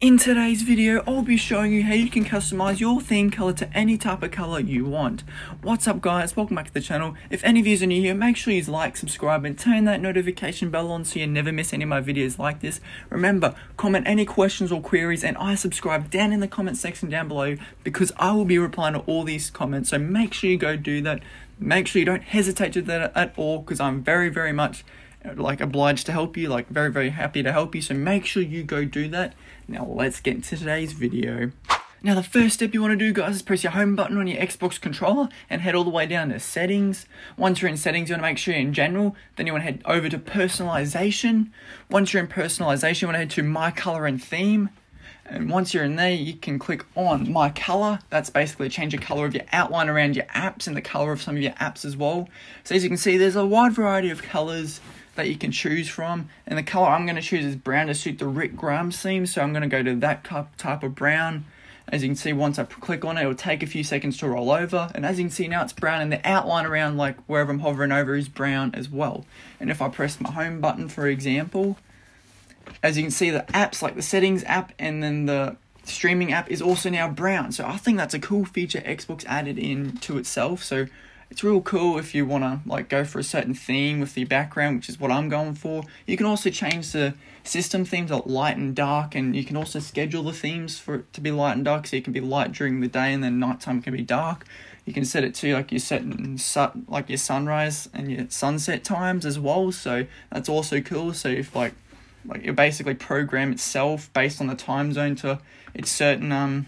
In today's video, I'll be showing you how you can customize your theme color to any type of color you want. What's up guys, welcome back to the channel. If any of you are new here, make sure you like, subscribe and turn that notification bell on so you never miss any of my videos like this. Remember, comment any questions or queries and I subscribe down in the comment section down below because I will be replying to all these comments. So make sure you go do that. Make sure you don't hesitate to do that at all because I'm very, very much like obliged to help you, like very, very happy to help you. So make sure you go do that. Now let's get into today's video. Now the first step you want to do guys is press your home button on your Xbox controller and head all the way down to settings. Once you're in settings you want to make sure you're in general, then you want to head over to personalization. Once you're in personalization you want to head to my color and theme. And once you're in there, you can click on My Color. That's basically change the color of your outline around your apps and the color of some of your apps as well. So as you can see, there's a wide variety of colors that you can choose from. And the color I'm going to choose is brown to suit the Rick Grimes theme. So I'm going to go to that type of brown. As you can see, once I click on it, it will take a few seconds to roll over. And as you can see now, it's brown and the outline around like wherever I'm hovering over is brown as well. And if I press my home button, for example, as you can see, the apps like the settings app and then the streaming app is also now brown. So I think that's a cool feature Xbox added in to itself. So it's real cool if you want to like go for a certain theme with the background, which is what I'm going for. You can also change the system themes like light and dark, and you can also schedule the themes for it to be light and dark, so you can be light during the day and then nighttime can be dark. You can set it to like your certain sun, like your sunrise and your sunset times as well. So that's also cool. So if like like you basically program itself based on the time zone to its certain um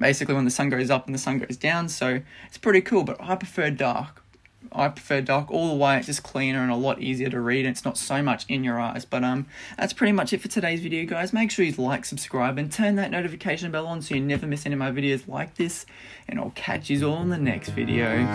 basically when the sun goes up and the sun goes down. So it's pretty cool, but I prefer dark. I prefer dark all the way. It's just cleaner and a lot easier to read. And it's not so much in your eyes. But um, that's pretty much it for today's video, guys. Make sure you like, subscribe, and turn that notification bell on so you never miss any of my videos like this. And I'll catch you all in the next video.